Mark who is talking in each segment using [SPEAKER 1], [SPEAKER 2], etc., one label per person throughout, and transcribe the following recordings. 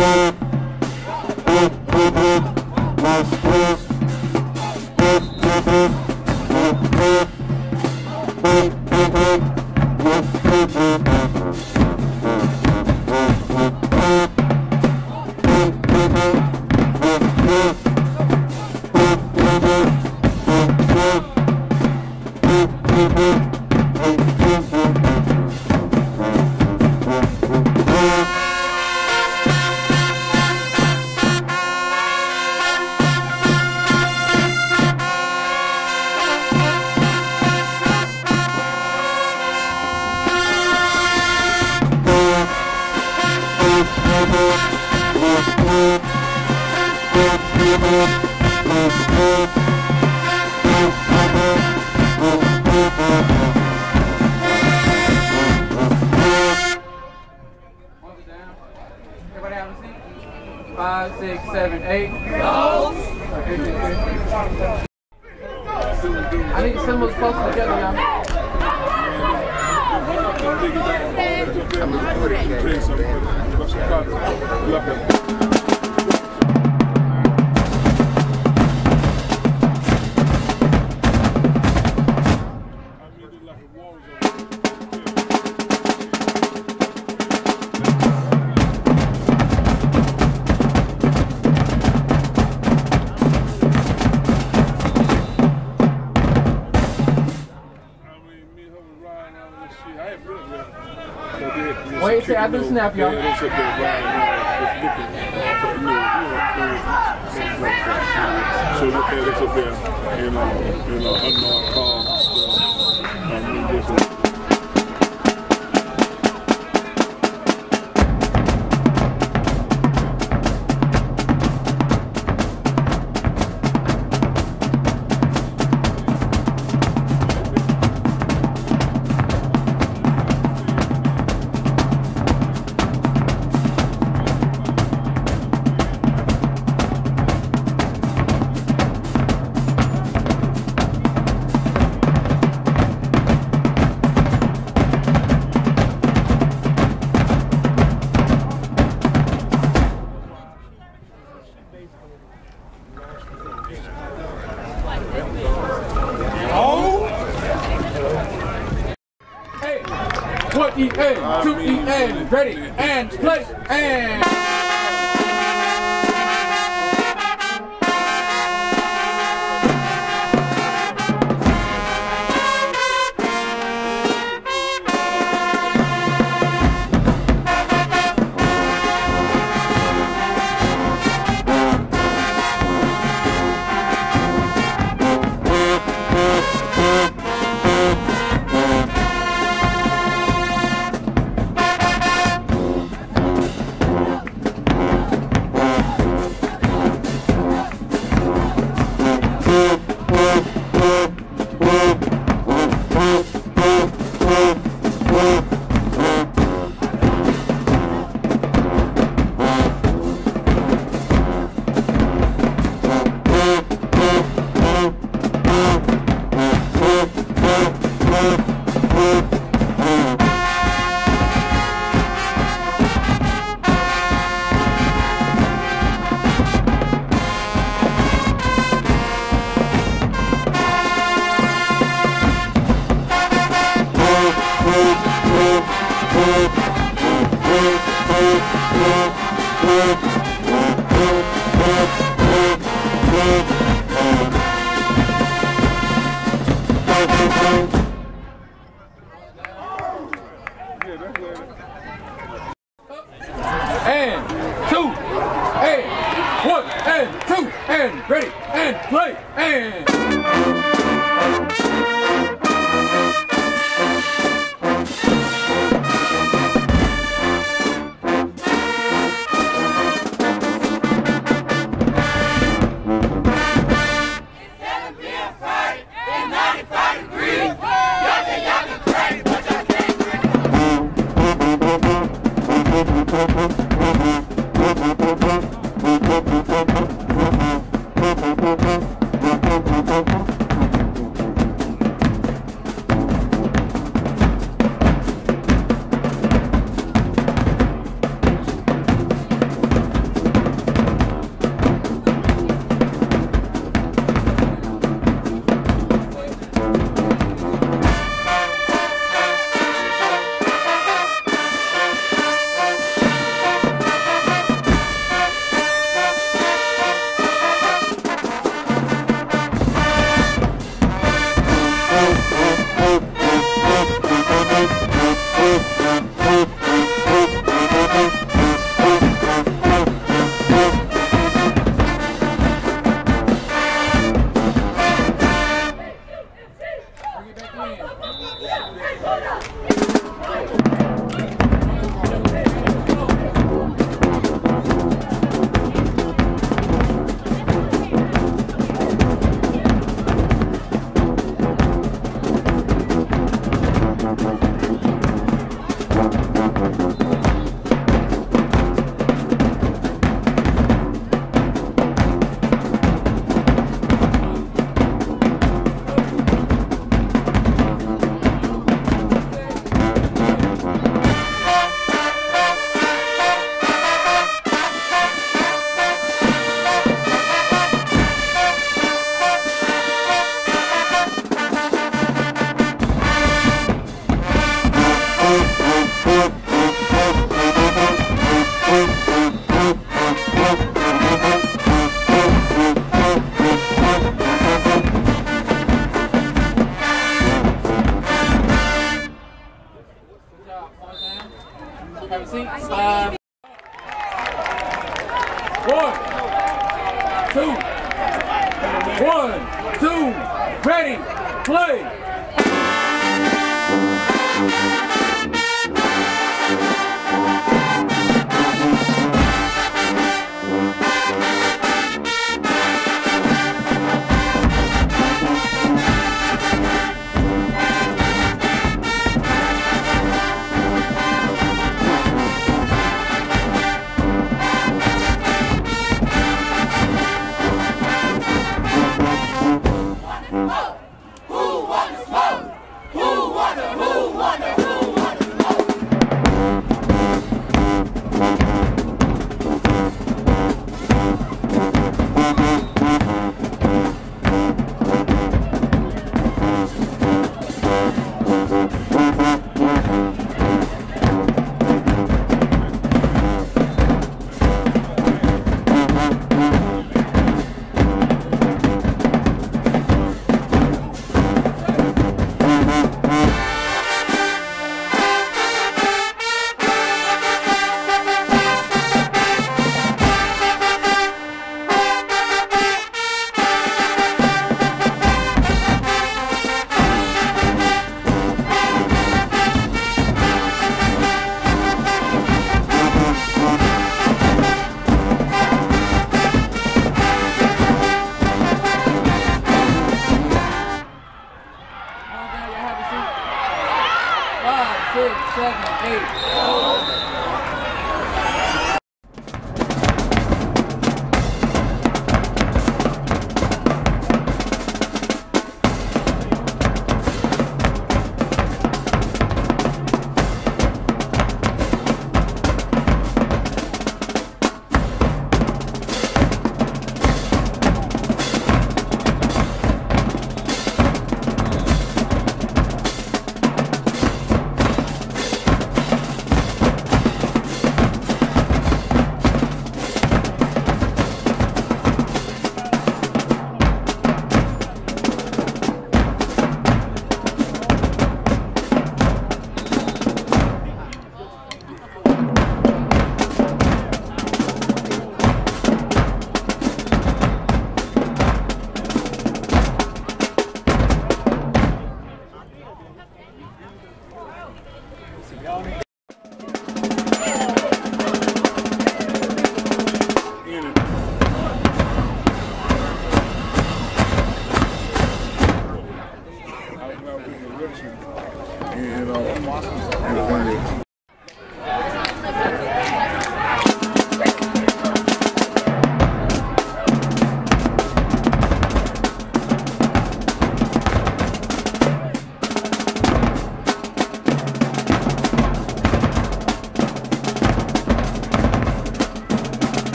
[SPEAKER 1] Hold Till after the snap, y'all.
[SPEAKER 2] So look at up there, you know, you know, unmarked. I
[SPEAKER 1] and one, and two, and ready, and play, and.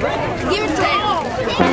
[SPEAKER 3] Right.
[SPEAKER 4] Thank
[SPEAKER 3] you.